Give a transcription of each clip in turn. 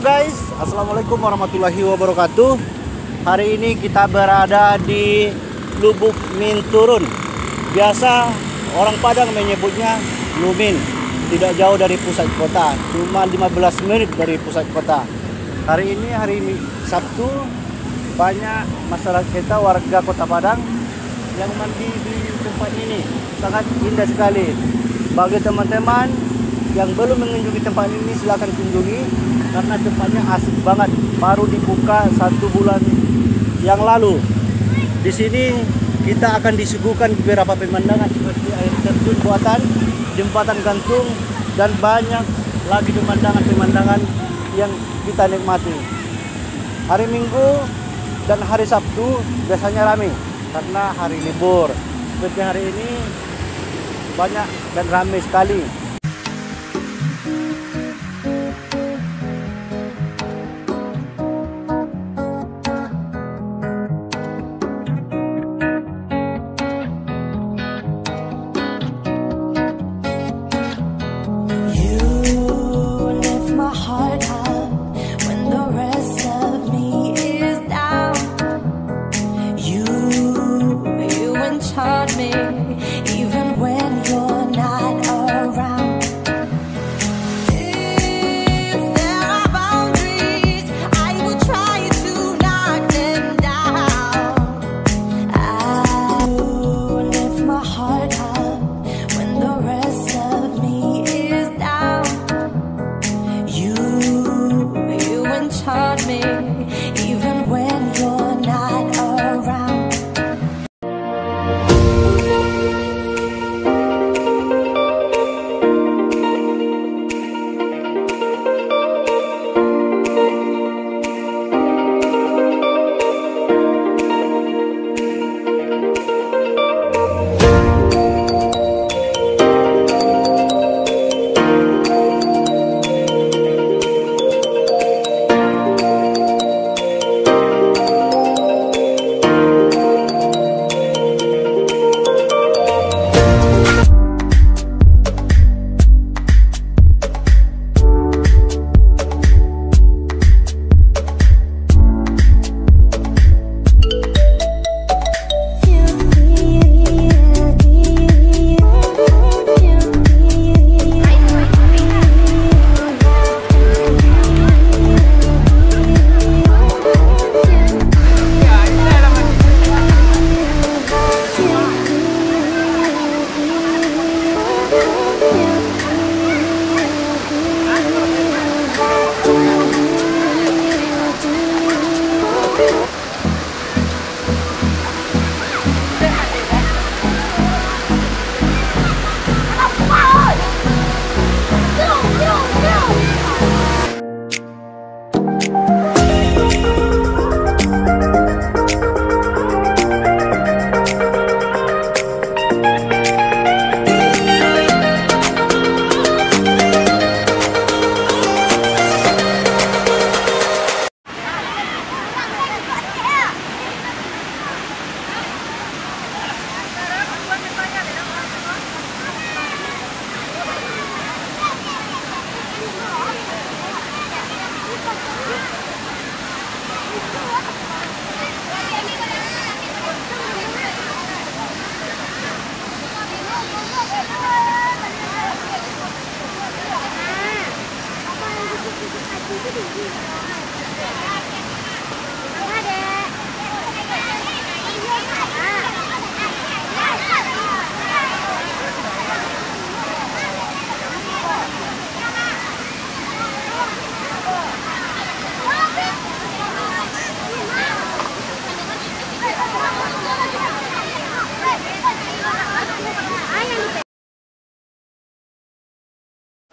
Guys, Assalamualaikum warahmatullahi wabarakatuh. Hari ini kita berada di Lubuk Minturun. Biasa orang Padang menyebutnya Lumin. Tidak jauh dari pusat kota. Cuma 15 menit dari pusat kota. Hari ini hari Sabtu. Banyak masyarakat kita warga kota Padang Yang mandi di tempat ini. Sangat indah sekali. Bagi teman-teman yang belum mengunjungi tempat ini silahkan kunjungi karena tempatnya asik banget. Baru dibuka satu bulan yang lalu. Di sini kita akan disuguhkan beberapa pemandangan seperti air terjun buatan jembatan gantung dan banyak lagi pemandangan-pemandangan yang kita nikmati. Hari Minggu dan hari Sabtu biasanya ramai karena hari libur. Seperti hari ini banyak dan ramai sekali Thank you.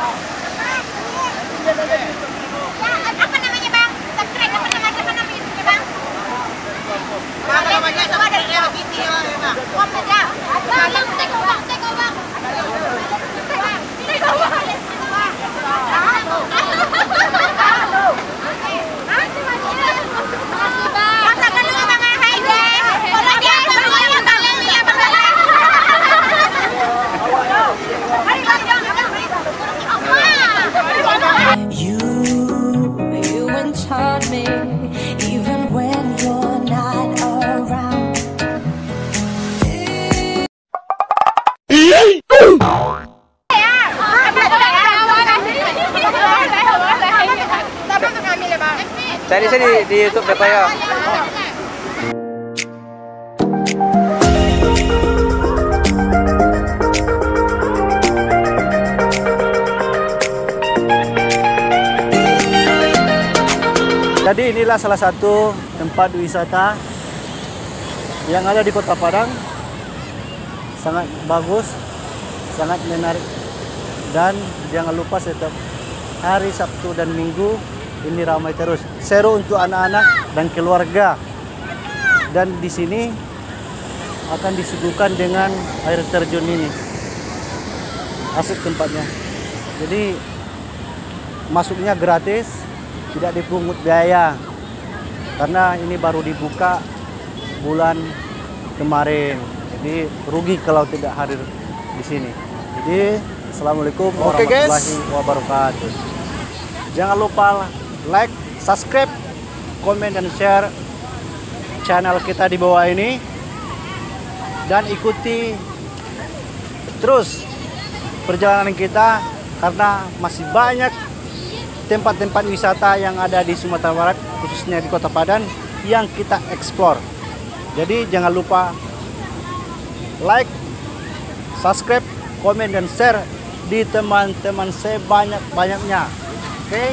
Oh! Saya. Jadi inilah salah satu tempat wisata yang ada di Kota Padang. Sangat bagus, sangat menarik. Dan jangan lupa setiap hari Sabtu dan Minggu ini ramai terus. Seru untuk anak-anak dan keluarga. Dan di sini akan disuguhkan dengan air terjun ini. Asik tempatnya. Jadi masuknya gratis, tidak dipungut biaya. Karena ini baru dibuka bulan kemarin. Jadi rugi kalau tidak hadir di sini. Jadi Assalamualaikum guys. warahmatullahi wabarakatuh. Jangan lupa like, subscribe, komen dan share channel kita di bawah ini dan ikuti terus perjalanan kita karena masih banyak tempat-tempat wisata yang ada di Sumatera Barat khususnya di Kota Padan yang kita eksplor. Jadi jangan lupa like, subscribe, komen dan share di teman-teman sebanyak-banyaknya. Oke,